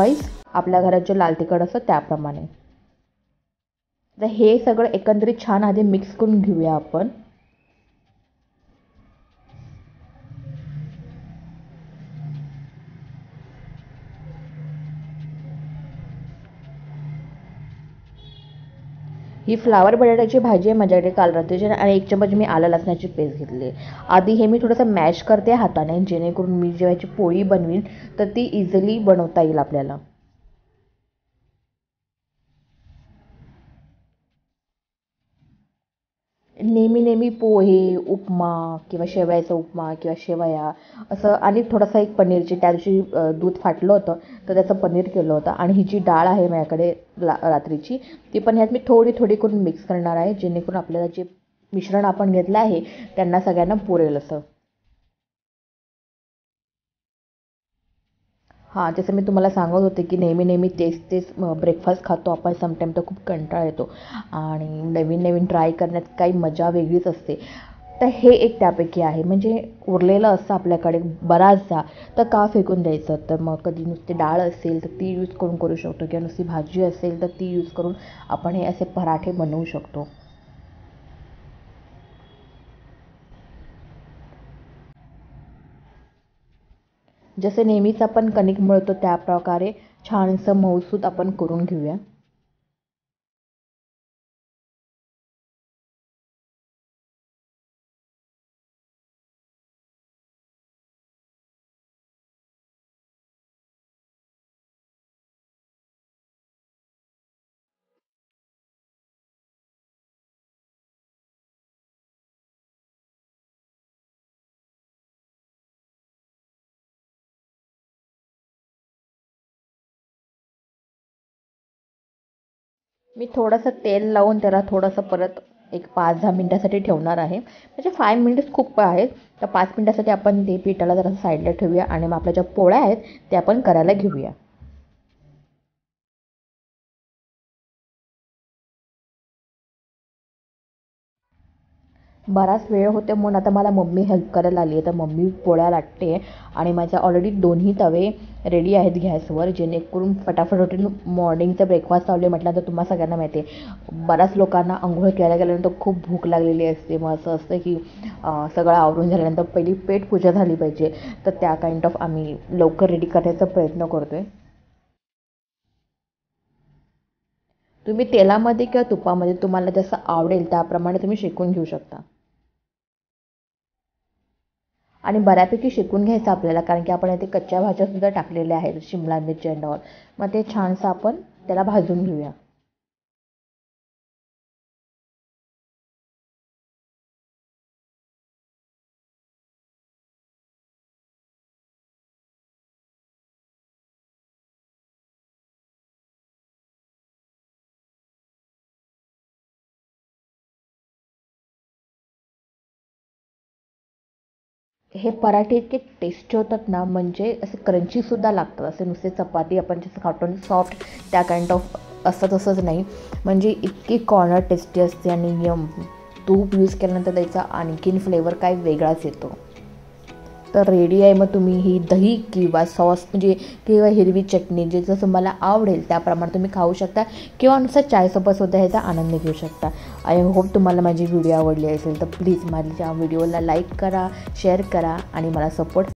Otherwise आपल्या घरात जे लाल तिखट असतं त्याप्रमाणे. तर हे सगळं एकंदरीत छान आधी मिक्स करून घेऊया आपण. ही फ्लावर बटाट्याची भाजी आहे माझ्याकडे काल रात्रीची आणि एक चमच मी आलं लसणाची पेस्ट घेतली आधी हे मी थोडंसं मॅश करते हाताने जेणेकरून मी जेव्हा याची पोळी बनवीन तर ती इझिली बनवता येईल आपल्याला. नेहमी नेहमी पोहे उपमा किंवा शेवयाचा उपमा किंवा शेवया असं आणि थोडासा एक पनीरची त्या दिवशी दूध फाटलं होतं तर त्याचं पनीर केलं होतं. आणि ही जी डाळ आहे माझ्याकडे ला रात्रीची ती पण ह्यात मी थोडी थोडी करून मिक्स करणार आहे जेणेकरून आपल्याला जे मिश्रण आपण घेतलं आहे त्यांना सगळ्यांना पुरेल असं. हां जसं मी तुम्हाला सांगत होते की नेहमी नेहमी तेच तेच ब्रेकफास्ट खातो आपण. समटाईम तर खूप कंटाळा येतो. आणि नवीन नवीन ट्राय करण्यात काही मजा वेगळीच असते. तर हे एक त्यापैकी आहे. म्हणजे उरलेलं असतं आपल्याकडे बराचदा तर का फेकून द्यायचं? तर मग कधी नुसती डाळ असेल तर ती यूज करून करू शकतो? किंवा नुसती भाजी असेल तर ती यूज करून आपण हे असे पराठे बनवू शकतो. जसे नेहमीच आपण कणिक मळतो त्या प्रकारे छानसं मऊसूत आपण करून घेऊया. मी थोडंसं तेल लावून त्याला थोडंसं परत एक पाच दहा मिनटासाठी ठेवणार आहे. म्हणजे फाय मिनिट्स खूप आहेत. तर पाच मिनटासाठी आपण ते पिठाला जरा साईडला ठेवूया आणि मग आपल्या ज्या पोळ्या आहेत त्या आपण करायला घेऊया. बराच वेळ होते म्हणून आता मला मम्मी हेल्प करायला आली आहे. तर मम्मी पोळ्या लाटते आणि माझ्या ऑलरेडी दोन्ही तवे रेडी आहेत गॅसवर जेणेकरून फटाफट उठून मॉर्निंगचं ब्रेकफास्ट लावले म्हटल्यानंतर तुम्हाला सगळ्यांना माहिती आहे. बऱ्याच लोकांना आंघोळ केल्या गेल्यानंतर खूप भूक लागलेली असते. मग असं असतं की सगळं आवरून झाल्यानंतर पहिली पेट पूजा झाली पाहिजे. तर त्या काइंड ऑफ आम्ही लवकर रेडी करण्याचा प्रयत्न करतो आहे तुम्ही तेलामध्ये किंवा तुपामध्ये तुम्हाला जसं आवडेल त्याप्रमाणे तुम्ही शेकून घेऊ शकता. आणि बऱ्यापैकी शिकून घ्यायचं आपल्याला कारण की आपण इथे कच्च्या भाज्यासुद्धा टाकलेल्या आहेत शिमला मिरची अंडावर मग ते छानसं आपण त्याला भाजून घेऊया. हे पराठे इतके टेस्टी होतात ना म्हणजे असे क्रंचीसुद्धा लागतात. असे नुसते चपाती आपण जसं खातो सॉफ्ट त्या काइंड ऑफ असं तसंच नाही. म्हणजे इतकी कॉर्नर टेस्टी असते आणि यम तूप यूज केल्यानंतर त्याचा आणखीन फ्लेवर काय वेगळाच येतो. तर रेडी आहे मग तुम्ही ही दही किंवा सॉस म्हणजे किंवा हिरवी चटणी जे जसं तुम्हाला आवडेल त्याप्रमाणे तुम्ही खाऊ शकता किंवा नुसतं चायसोबतसुद्धा ह्याचा आनंद घेऊ शकता. आय होप तुम्हाला माझी व्हिडिओ आवडली असेल तर प्लीज माझ्या व्हिडिओला लाईक करा शेअर करा आणि मला सपोर्ट